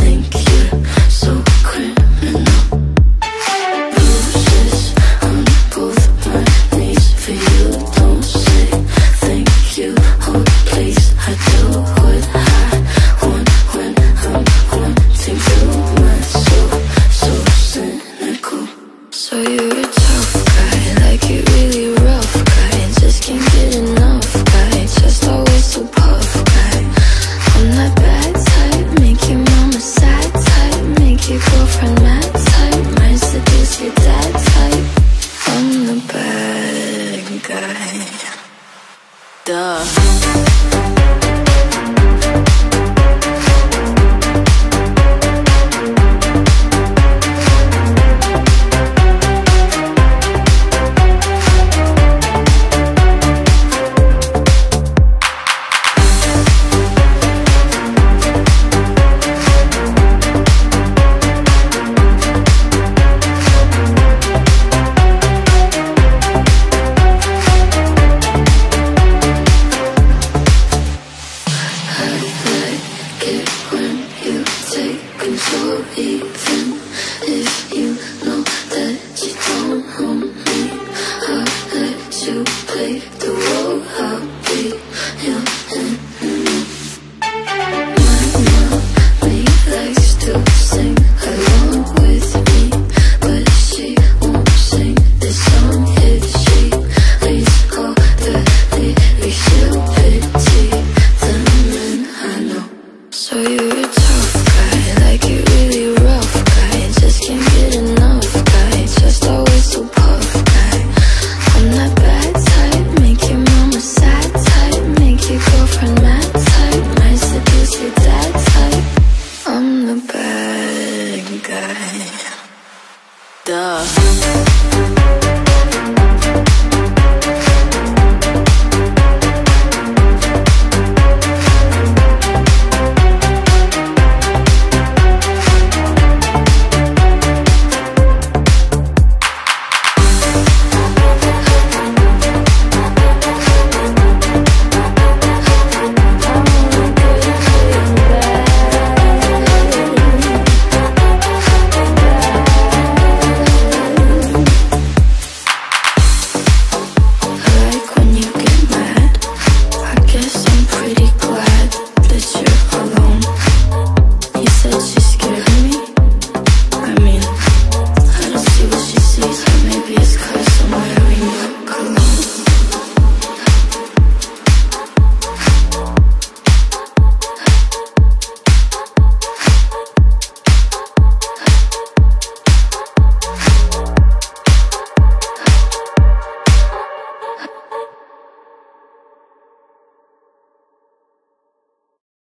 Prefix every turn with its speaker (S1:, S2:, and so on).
S1: think Duh. Even if you know that you don't own me. I'll let you play the role I'll be your enemy. My mommy likes to sing along with me, but she won't sing this song if she reads all the pity the men I know. So you're